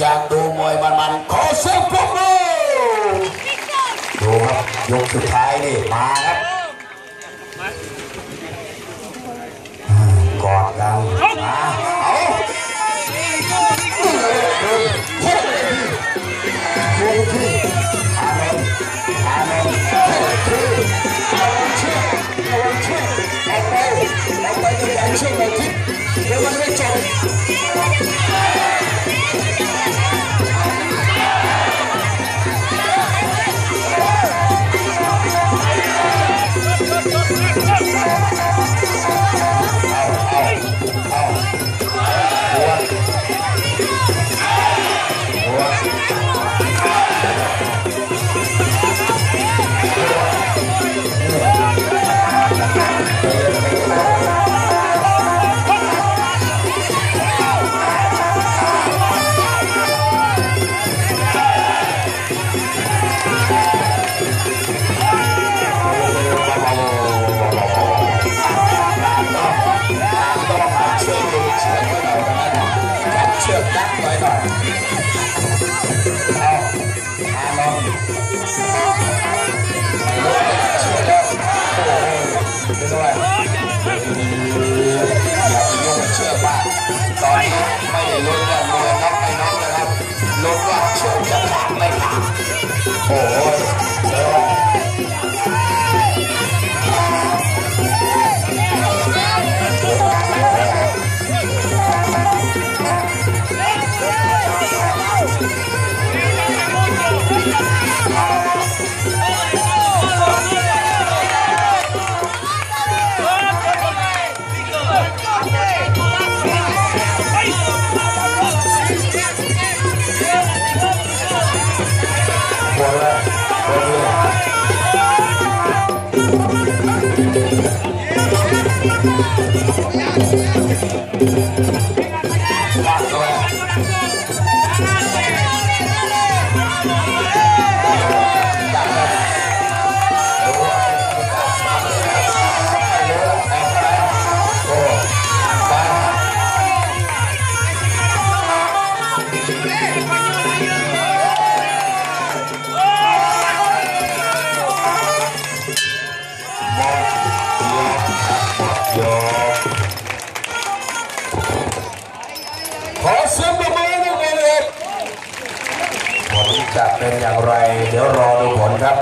อยากดูมวยมันๆขอเสียงปรบมือดูครับยกสุดท้ายนี่มาครับกอดกันมาเอาเฮ้ยพี่อานนท์อานนท์เฮ้ย Ờ, Thank you. Venga, venga. Yeah. จะเป็นอย่างไร เดี๋ยวรอดูผลครับ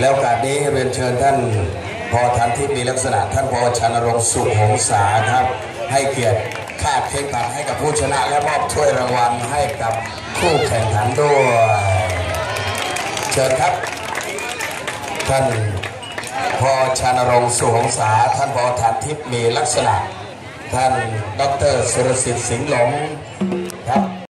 แล้วกาสนี้เรียนเชิญท่านพอทันที่มีลักษณะท่านพอชนรงค์สุขหงษาครับ ให้เกียรติคาดเข็มขัดให้กับผู้ชนะ และมอบถ้วยรางวัลให้กับคู่แข่งขันด้วยเชิญครับ ท่านพอชานรงค์สุหงษาท่านพอฐานทิพย์มีลักษณะ ท่านดรสุรสิทธิ์สิงห์หลง